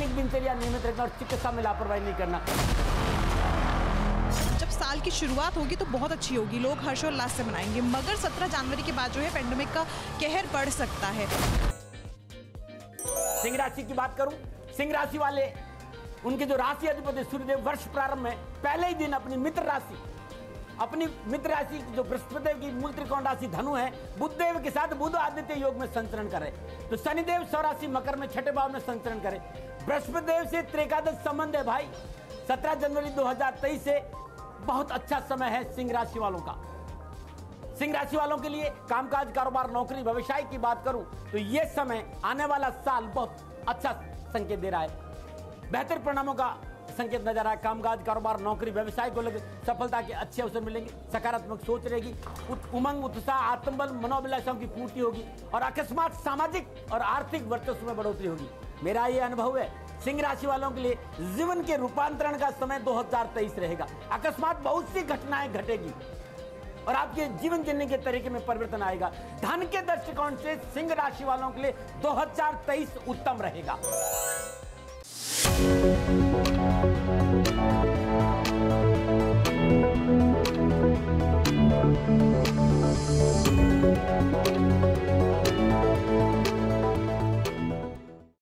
दैनिक दिनचर्या नियमित रखना और चिकित्सा में लापरवाही नहीं करना। जब साल की शुरुआत होगी तो बहुत अच्छी होगी। लोग हर्षोल्लास से मनाएँगे। मगर 17 जनवरी के बाद जो है पेंडेमिक का कहर बढ़ सकता है। सिंह राशि की बात करूँ सिंह राशि वाले उनके जो राशि अधिपति सूर्यदेव वर्ष प्रारंभ में पहले ही दिन अपनी मित्र राशि अपनी मित्र राशि जो बृहस्पतिदेव की मूल त्रिकोण राशि धनु है, बुद्धदेव के साथ बुध आदित्य योग में संचरण करे। तो शनिदेव स्वराशि मकर में छठे भाव में संचरण करे। बृहस्पतिदेव से त्रिकादश संबंध है भाई। 17 जनवरी 2023 से बहुत अच्छा समय है सिंह राशि वालों का। सिंह राशि वालों के लिए कामकाज, कारोबार, नौकरी, व्यवसाय की बात करूँ तो यह समय आने वाला साल बहुत अच्छा संकेत दे रहा है। बेहतर परिणामों का संकेत नज़र आया। कामकाज कारोबार, नौकरी, व्यवसाय को लेकर सफलता के अच्छे अवसर मिलेंगे। सकारात्मक सोच रहेगी। उमंग, उत्साह, आत्मबल मनोभिलाषाओं की पूर्ति होगी और अकस्मात सामाजिक और आर्थिक वर्चस्व में बढ़ोतरी होगी। मेरा ये अनुभव है, सिंह राशि वालों के लिए जीवन के रूपांतरण का समय 2023 रहेगा। अकस्मात बहुत सी घटनाएँ घटेगी और आपके जीवन जीने के तरीके में परिवर्तन आएगा। धन के दृष्टिकोण से सिंह राशि वालों के लिए 2023 उत्तम रहेगा।